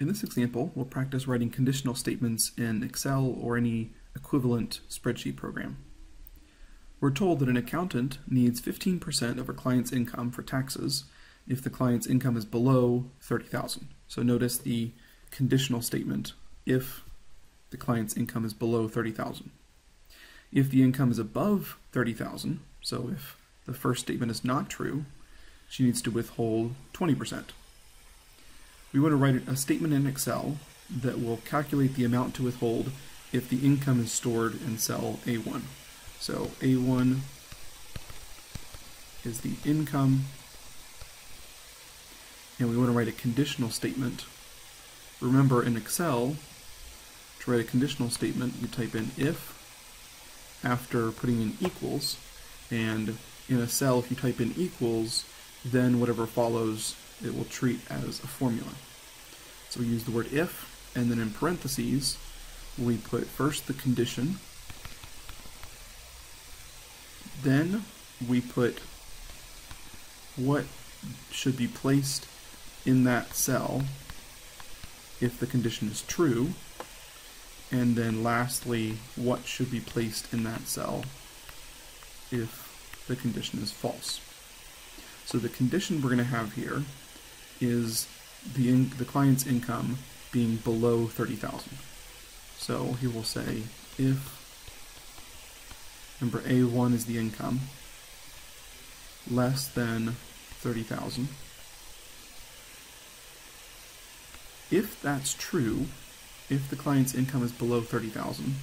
In this example, we'll practice writing conditional statements in Excel or any equivalent spreadsheet program. We're told that an accountant needs 15% of a client's income for taxes if the client's income is below 30,000. So notice the conditional statement if the client's income is below 30,000. If the income is above 30,000, so if the first statement is not true, she needs to withhold 20% we want to write a statement in Excel that will calculate the amount to withhold if the income is stored in cell A1. So A1 is the income, and we want to write a conditional statement. Remember in Excel, to write a conditional statement, you type in if after putting in equals, and in a cell, if you type in equals, then whatever follows it will treat as a formula. So we use the word if, and then in parentheses, we put first the condition, then we put what should be placed in that cell if the condition is true, and then lastly, what should be placed in that cell if the condition is false. So the condition we're going to have here is the, in, the client's income being below 30,000. So he will say if, number A1 is the income, less than 30,000. If that's true, if the client's income is below 30,000,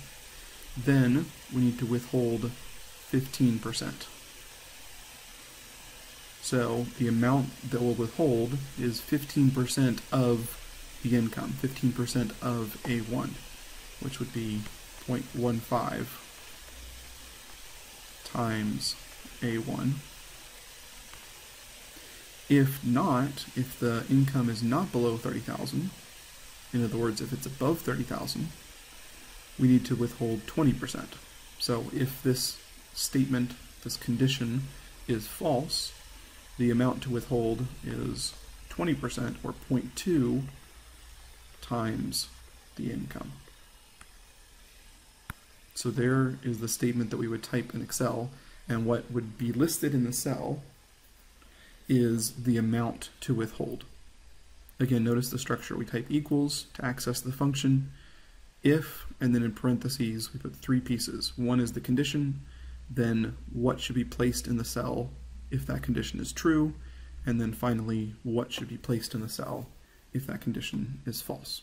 then we need to withhold 15%. So the amount that we'll withhold is 15% of the income, 15% of A1, which would be 0.15 times A1. If not, if the income is not below 30,000, in other words, if it's above 30,000, we need to withhold 20%. So if this statement, this condition, is false, the amount to withhold is 20% or 0.2 times the income. So there is the statement that we would type in Excel, and what would be listed in the cell is the amount to withhold. Again, notice the structure. We type equals to access the function, if, and then in parentheses we put three pieces. One is the condition, then what should be placed in the cell if that condition is true, and then finally what should be placed in the cell if that condition is false.